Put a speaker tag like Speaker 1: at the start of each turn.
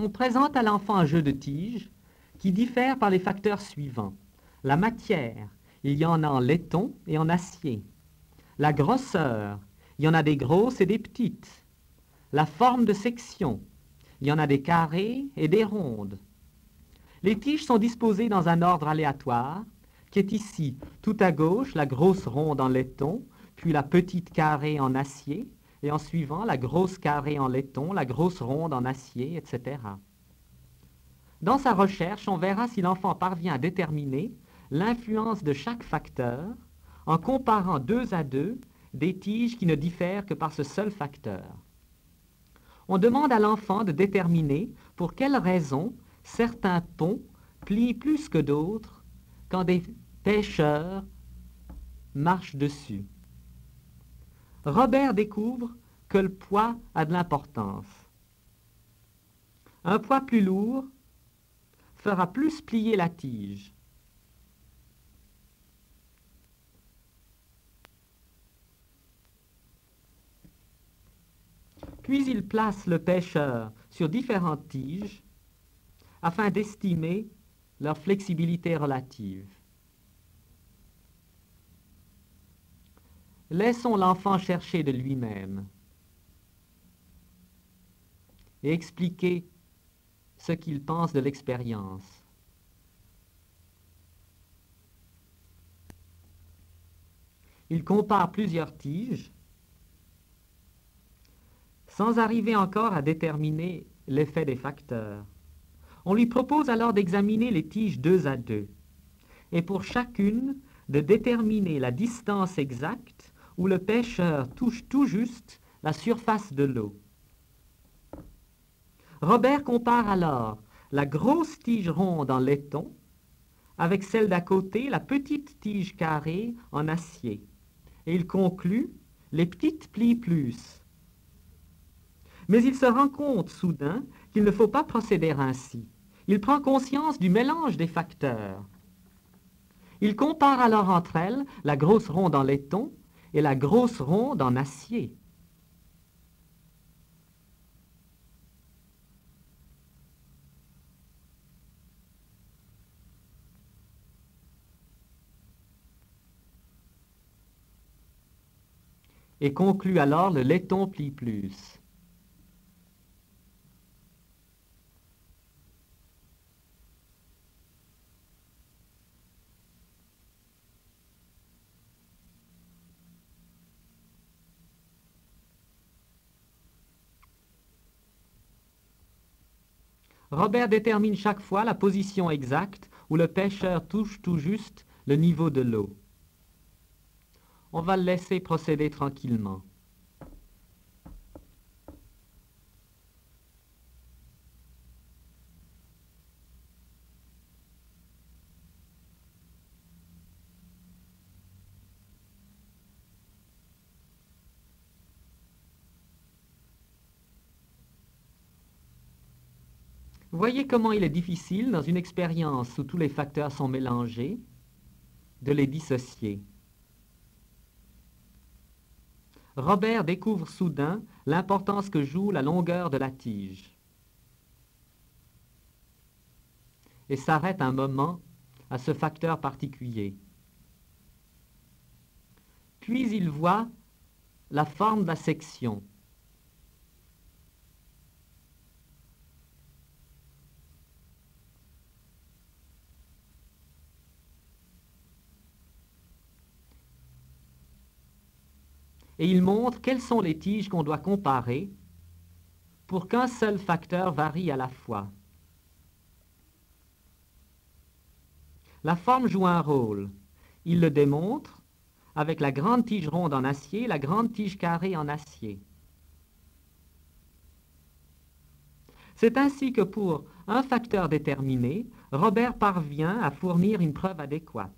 Speaker 1: On présente à l'enfant un jeu de tiges qui diffère par les facteurs suivants. La matière, il y en a en laiton et en acier. La grosseur, il y en a des grosses et des petites. La forme de section, il y en a des carrés et des rondes. Les tiges sont disposées dans un ordre aléatoire, qui est ici tout à gauche la grosse ronde en laiton, puis la petite carrée en acier, et en suivant la grosse carrée en laiton, la grosse ronde en acier, etc. Dans sa recherche, on verra si l'enfant parvient à déterminer l'influence de chaque facteur en comparant deux à deux des tiges qui ne diffèrent que par ce seul facteur. On demande à l'enfant de déterminer pour quelles raisons certains ponts plient plus que d'autres quand des pêcheurs marchent dessus. Robert découvre que le poids a de l'importance. Un poids plus lourd fera plus plier la tige. Puis il place le pêcheur sur différentes tiges afin d'estimer leur flexibilité relative. Laissons l'enfant chercher de lui-même et expliquer ce qu'il pense de l'expérience. Il compare plusieurs tiges sans arriver encore à déterminer l'effet des facteurs. On lui propose alors d'examiner les tiges deux à deux, et pour chacune de déterminer la distance exacte où le pêcheur touche tout juste la surface de l'eau. Robert compare alors la grosse tige ronde en laiton avec celle d'à côté, la petite tige carrée en acier. Et il conclut, les petites plient plus. Mais il se rend compte soudain qu'il ne faut pas procéder ainsi. Il prend conscience du mélange des facteurs. Il compare alors entre elles la grosse ronde en laiton et la grosse ronde en acier. et conclut alors le laiton plie plus. Robert détermine chaque fois la position exacte où le pêcheur touche tout juste le niveau de l'eau. On va le laisser procéder tranquillement. Voyez comment il est difficile, dans une expérience où tous les facteurs sont mélangés, de les dissocier. Robert découvre soudain l'importance que joue la longueur de la tige et s'arrête un moment à ce facteur particulier. Puis il voit la forme de la section. Et il montre quelles sont les tiges qu'on doit comparer pour qu'un seul facteur varie à la fois. La forme joue un rôle. Il le démontre avec la grande tige ronde en acier la grande tige carrée en acier. C'est ainsi que pour un facteur déterminé, Robert parvient à fournir une preuve adéquate.